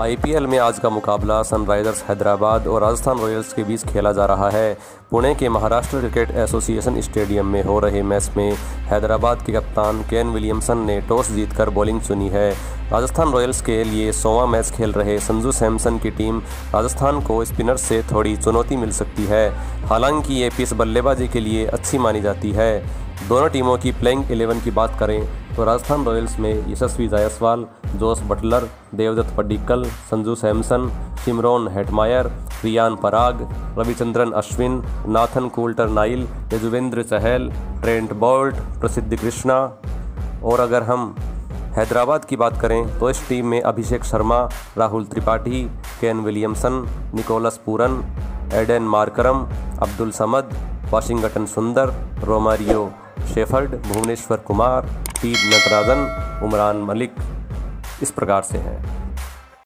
IPL में आज का मुकाबला सनराइजर्स हैदराबाद और राजस्थान रॉयल्स के बीच खेला जा रहा है। पुणे के महाराष्ट्र क्रिकेट एसोसिएशन स्टेडियम में हो रहे मैच में हैदराबाद के कप्तान केन विलियमसन ने टॉस जीतकर बॉलिंग चुनी है। राजस्थान रॉयल्स के लिए सोवा मैच खेल रहे संजू सैमसन की टीम राजस्थान को स्पिनर से थोड़ी चुनौती मिल सकती है। हालाँकि ये पिच बल्लेबाजी के लिए अच्छी मानी जाती है। दोनों टीमों की प्लेइंग एलेवन की बात करें तो राजस्थान रॉयल्स में Yashasvi Jaiswal Jos Buttler, Devdutt Padikkal Sanju Samson, Shimron Hetmyer, Riyan Parag, Ravichandran Ashwin, Nathan Coulter Nile, Yuzvendra Chahal, Trent Boult, Prasidh Krishna. और अगर हम हैदराबाद की बात करें तो इस टीम में Abhishek Sharma, Rahul Tripathi, Kane Williamson, Nicholas Pooran, Aiden Markram, Abdul Samad, Washington Sundar, Romario Shepherd Bhuvneshwar Kumar T Natarajan Umran Malik इस प्रकार से हैं।